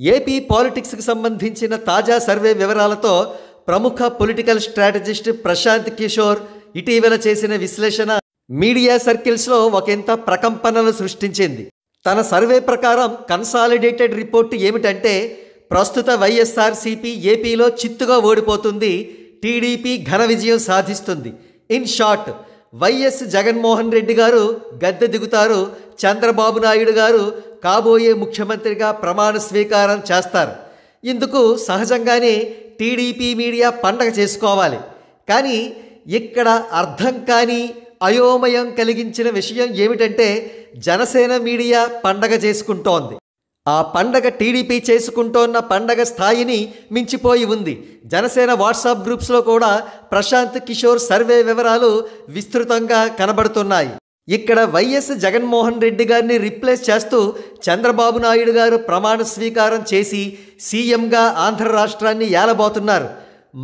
AP పాలిటిక్స్కి సంబంధించిన తాజా survey వివరాలతో ప్రముఖ పొలిటికల్ స్ట్రాటజిస్ట్ ప్రశాంత్ కిషోర్ ఇటీవల చేసిన విశ్లేషణ మీడియా సర్కిల్స్లో ఒకంత ప్రకంపనలు సృష్టించింది. తన సర్వే ప్రకారం కన్సాలిడేటెడ్ రిపోర్టు ఏమిటంటే ప్రస్తుత వైఎస్ఆర్సీపీ ఏపీలో చిత్తుగా ఓడిపోతుంది టీడీపీ ఘన విజయం సాధిస్తుంది. In short YS Jaganmohan Reddy గారు గద్దె దిగుతారు చంద్రబాబు నాయుడు గారు కాబోయే ముఖ్యమంత్రిగా ప్రమాణ స్వీకారం చేస్తారు. ఇందుకు సహజంగానే టీడీపీ మీడియా పండగ చేసుకోవాలి. కానీ ఇక్కడ అర్థం కాని అయోమయం కలిగించిన విషయం ఏమిటంటే జనసేన మీడియా పండగ చేసుకుంటోంది. ఆ పండగ టీడీపీ చేసుకుంటోన్న పండగ స్థాయిని మించిపోయి ఉంది. జనసేన వాట్సాప్ గ్రూప్స్లో కూడా ప్రశాంత్ కిషోర్ సర్వే వివరాలు విస్తృతంగా కనబడుతున్నాయి. ఇక్కడ వైఎస్ జగన్మోహన్ రెడ్డి గారిని రిప్లేస్ చేస్తూ చంద్రబాబు నాయుడు గారు ప్రమాణ స్వీకారం చేసి సీఎంగా ఆంధ్ర రాష్ట్రాన్ని ఏలబోతున్నారు.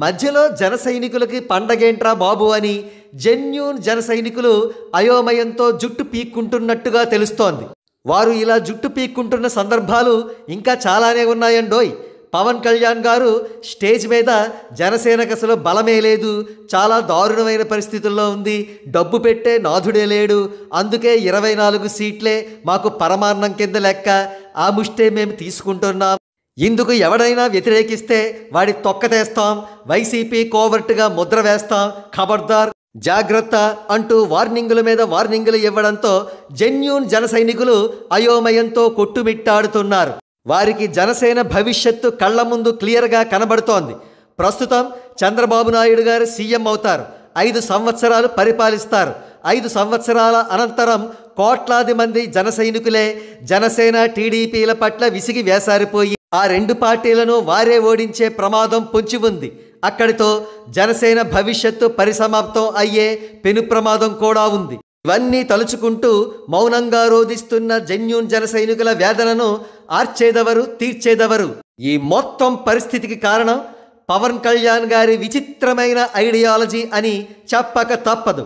మధ్యలో జన సైనికులకి పండగేంట్రా బాబు అని జెన్యూన్ జన సైనికులు అయోమయంతో జుట్టు పీక్కుంటున్నట్టుగా తెలుస్తోంది. వారు ఇలా జుట్టు పీక్కుంటున్న సందర్భాలు ఇంకా చాలానే ఉన్నాయండోయ్. పవన్ కళ్యాణ్ గారు స్టేజ్ మీద జనసేన అసలు బలమే లేదు చాలా దారుణమైన పరిస్థితుల్లో ఉంది డబ్బు పెట్టే నాథుడే లేడు అందుకే ఇరవై నాలుగు సీట్లే మాకు పరమాన్నం కింద లెక్క ఆ ముష్టే మేము తీసుకుంటున్నాం. ఇందుకు ఎవడైనా వ్యతిరేకిస్తే వాడి తొక్కతేస్తాం వైసీపీ కోవర్ట్గా ముద్ర వేస్తాం ఖబర్దార్ జాగ్రత్త అంటూ వార్నింగుల మీద వార్నింగులు ఇవ్వడంతో జెన్యూన్ జన సైనికులు అయోమయంతో కొట్టుమిట్టాడుతున్నారు. వారికి జనసేన భవిష్యత్తు కళ్ళ ముందు క్లియర్గా కనబడుతోంది. ప్రస్తుతం చంద్రబాబు నాయుడు గారు సీఎం అవుతారు. ఐదు సంవత్సరాలు పరిపాలిస్తారు. ఐదు సంవత్సరాల అనంతరం కోట్లాది మంది జన సైనికులే జనసేన టీడీపీల పట్ల విసిగి వేసారిపోయి ఆ రెండు పార్టీలను వారే ఓడించే ప్రమాదం పొంచి ఉంది. అక్కడితో జనసేన భవిష్యత్తు పరిసమాప్తం అయ్యే పెను ప్రమాదం కూడా ఉంది. ఇవన్నీ తలుచుకుంటూ మౌనంగా రోధిస్తున్న జన్యూన్ జన సైనికుల వేదనను ఆర్చేదెవరు తీర్చేదెవరు. ఈ మొత్తం పరిస్థితికి కారణం పవన్ కళ్యాణ్ గారి విచిత్రమైన ఐడియాలజీ అని చెప్పక తప్పదు.